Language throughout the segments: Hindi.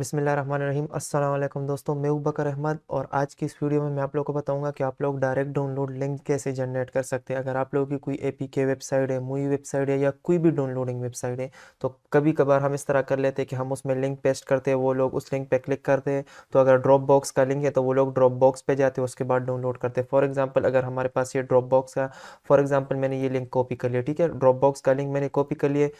अस्सलाम वालेकुम दोस्तों, मैं बकर अहमद और आज की इस वीडियो में मैं आप लोगों को बताऊँगा कि आप लोग डायरेक्ट डाउनलोड लिंक कैसे जनरेट कर सकते हैं। अगर आप लोगों की कोई एपीके वेबसाइट है, मूवी वेबसाइट है या कोई भी डाउनलोडिंग वेबसाइट है तो कभी कभार हम इस तरह कर लेते हैं कि हम उसमें लिंक पेस्ट करते हैं, वो लोग उस लिंक पर क्लिक करते हैं तो अगर ड्रॉप बॉक्स का लिंक है तो वो लोग ड्रॉप बॉक्स पर जाते हैं, उसके बाद डाउनलोड करते हैं। फॉर एग्ज़ाम्पल अगर हमारे पास ये ड्रॉप बॉक्स का फॉर एग्ज़ाम्पल मैंने ये लिंक कॉपी कर लिया, ठीक है? ड्रॉप बॉक्स का लिंक मैंने कॉपी कर लिए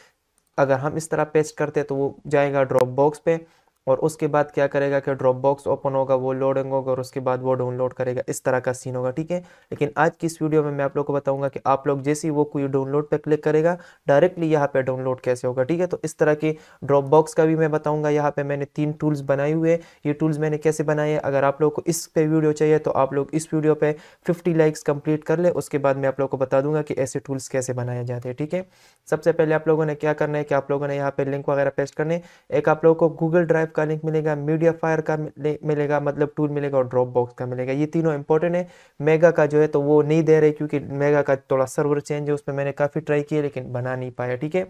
अगर हम इस तरह पेस्ट करते हैं तो वो जाएगा ड्रॉप बॉक्स पे और उसके बाद क्या करेगा कि ड्रॉप बॉक्स ओपन होगा, वो लोडिंग होगा और उसके बाद वो डाउनलोड करेगा। इस तरह का सीन होगा, ठीक है? लेकिन आज की इस वीडियो में मैं आप लोग को बताऊँगा कि आप लोग जैसे ही वो कोई डाउनलोड पे क्लिक करेगा डायरेक्टली यहाँ पे डाउनलोड कैसे होगा, ठीक है? तो इस तरह के ड्रॉप बॉक्स का भी मैं बताऊँगा। यहाँ पर मैंने तीन टूल्स बनाए हुए ये टूल्स मैंने कैसे बनाए अगर आप लोग को इस पर वीडियो चाहिए तो आप लोग इस वीडियो पर फिफ्टी लाइक्स कंप्लीट कर ले। उसके बाद मैं आप लोग को बता दूँगा कि ऐसे टूल्स कैसे बनाए जाते हैं, ठीक है? सबसे पहले आप लोगों ने क्या करना है कि आप लोगों ने यहाँ पर लिंक वगैरह पेस्ट करने एक आप लोगों को गूगल ड्राइव का लिंक मिलेगा मीडिया फायर का मिलेगा मतलब टूल मिलेगा और ड्रॉप बॉक्स का मिलेगा। ये तीनों इंपॉर्टेंट है। मेगा का जो है तो वो नहीं दे रहे क्योंकि मेगा का थोड़ा सर्वर चेंज है उसमें मैंने काफ़ी ट्राई किया लेकिन बना नहीं पाया, ठीक है?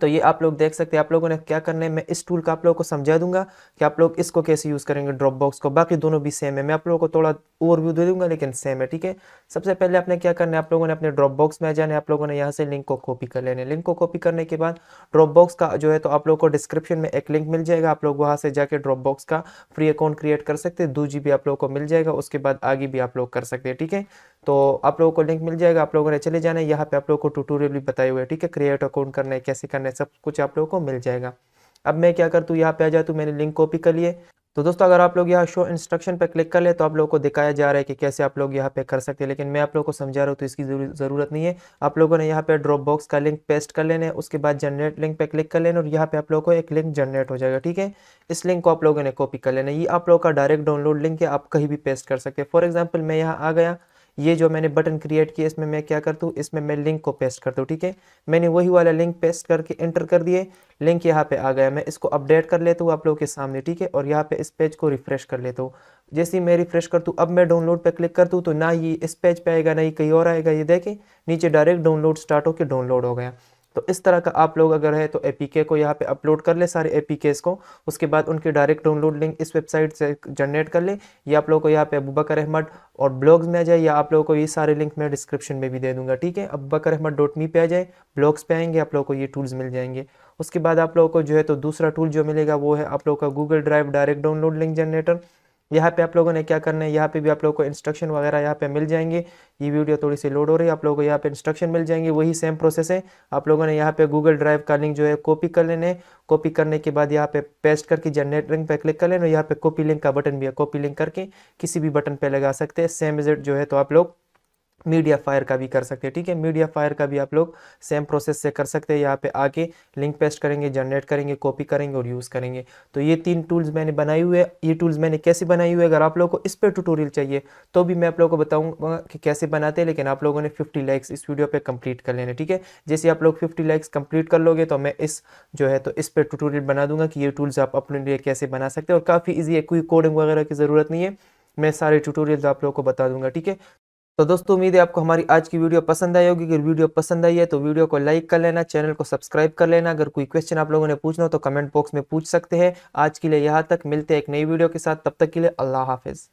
तो ये आप लोग देख सकते हैं आप लोगों ने क्या करना है मैं इस टूल का आप लोगों को समझा दूँगा कि आप लोग इसको कैसे यूज़ करेंगे ड्रॉप बॉक्स को बाकी दोनों भी सेम है मैं आप लोगों को थोड़ा ओवरव्यू दे दूँगा लेकिन सेम है ठीक है सबसे पहले आपने क्या करना है आप लोगों ने अपने ड्रॉप बॉक्स में जाना है आप लोगों ने यहाँ से लिंक को कॉपी कर लेना लिंक को कॉपी करने के बाद ड्रॉप बॉक्स का जो है तो आप लोग को डिस्क्रिप्शन में एक लिंक मिल जाएगा आप लोग वहाँ से जाके ड्रॉप बॉक्स का फ्री अकाउंट क्रिएट कर सकते हैं दो जी आप लोगों को मिल जाएगा उसके बाद आगे भी आप लोग कर सकते हैं ठीक है तो आप लोगों को लिंक मिल जाएगा आप लोगों ने चले जाना है यहाँ पे आप लोगों को ट्यूटोरियल भी बताए हुए ठीक है क्रिएट अकाउंट करना है कैसे करना है सब कुछ आप लोगों को मिल जाएगा। अब मैं क्या करता हूँ यहाँ पे आ जाता हूँ मैंने लिंक कॉपी कर लिए। तो दोस्तों, अगर आप लोग यहाँ शो इंस्ट्रक्शन पर क्लिक कर ले तो आप लोगों को दिखाया जा रहा है कि कैसे आप लोग यहाँ पे कर सकते हैं। लेकिन मैं आप लोगों को समझा रहा हूँ तो इसकी ज़रूरत नहीं है। आप लोगों ने यहाँ पे ड्रॉप बॉक्स का लिंक पेस्ट कर लेना है, उसके बाद जनरेट लिंक पे क्लिक कर लेना और यहाँ पे आप लोगों को एक लिंक जनरेट हो जाएगा, ठीक है? इस लिंक को आप लोगों ने कॉपी कर लेना ये आप लोगों का डायरेक्ट डाउनलोड लिंक है, आप कहीं भी पेस्ट कर सकते हैं। फॉर एग्ज़ाम्पल मैं यहाँ आ गया ये जो मैंने बटन क्रिएट किया, इसमें मैं क्या करता हूँ? इसमें मैं लिंक को पेस्ट करता हूँ, ठीक है? मैंने वही वाला लिंक पेस्ट करके एंटर कर दिए लिंक यहाँ पे आ गया मैं इसको अपडेट कर लेता हूँ आप लोगों के सामने, ठीक है? और यहाँ पे इस पेज को रिफ्रेश कर लेता हूँ। जैसे ही मैं रिफ्रेश करता हूँ, अब मैं डाउनलोड पर क्लिक करता हूँ तो ना ही इस पेज पर आएगा, ना ही कहीं और आएगा, ये देखें। नीचे डायरेक्ट डाउनलोड स्टार्ट होकर डाउनलोड हो गया। तो इस तरह का आप लोग अगर है तो ए को यहाँ पे अपलोड कर ले सारे ए को। उसके बाद उनके डायरेक्ट डाउनलोड लिंक इस वेबसाइट से जनरेट कर ले। या आप लोग को यहाँ पे अबूबकर अहमद और ब्लॉग्स में आ जाए या आप लोगों को ये सारे लिंक मैं डिस्क्रिप्शन में भी दे दूँगा, ठीक है? अबूबकर अहमद डॉट मी पे आ जाए ब्लॉग्स पे आएँगे, आप लोगों को ये टूल्स मिल जाएँगे। उसके बाद आप लोगों को जो है तो दूसरा टूल जो मिलेगा वो है आप लोगों का Google Drive direct download link generator यहाँ पे आप लोगों ने क्या करना है? यहाँ पे भी आप लोगों को इंस्ट्रक्शन वगैरह यहाँ पे मिल जाएँगे। ये वीडियो थोड़ी सी लोड हो रही है, आप लोगों को यहाँ पे इंस्ट्रक्शन मिल जाएँगे। वही सेम प्रोसेस है। आप लोगों ने यहाँ पे गूगल ड्राइव का लिंक जो है कॉपी कर लेने कॉपी करने के बाद यहाँ पे पेस्ट करके जनरेट लिंक पे क्लिक कर लेना यहाँ पे कॉपी लिंक का बटन भी है। कॉपी लिंक करके किसी भी बटन पर लगा सकते हैं। सेम इज़ जो है तो आप लोग मीडिया फायर का भी कर सकते हैं। ठीक है, मीडिया फायर का भी आप लोग सेम प्रोसेस से कर सकते हैं। यहाँ पे आके लिंक पेस्ट करेंगे जनरेट करेंगे कॉपी करेंगे और यूज़ करेंगे। तो ये तीन टूल्स मैंने बनाए हुए ये टूल्स मैंने कैसे बनाई हुए अगर आप लोगों को इस पर ट्यूटोरियल चाहिए तो भी मैं आप लोगों को बताऊँगा कि कैसे बनाते हैं, लेकिन आप लोगों ने फिफ्टी लाइक्स इस वीडियो पर कंप्लीट कर लेने। ठीक है, जैसे आप लोग फिफ्टी लाइक्स कंप्लीट कर लोगे तो मैं इस जो है तो इस पर ट्यूटोरियल बना दूँगा कि ये टूल्स आप अपने लिए कैसे बना सकते हैं। और काफ़ी ईजी है, कोई कोडिंग वगैरह की ज़रूरत नहीं है। मैं सारे ट्यूटोरियल्स आप लोगों को बता दूँगा। ठीक है तो दोस्तों, उम्मीद है आपको हमारी आज की वीडियो पसंद आई होगी। अगर वीडियो पसंद आई है तो वीडियो को लाइक कर लेना, चैनल को सब्सक्राइब कर लेना। अगर कोई क्वेश्चन आप लोगों ने पूछना हो तो कमेंट बॉक्स में पूछ सकते हैं। आज के लिए यहाँ तक, मिलते हैं एक नई वीडियो के साथ। तब तक के लिए अल्लाह हाफिज़।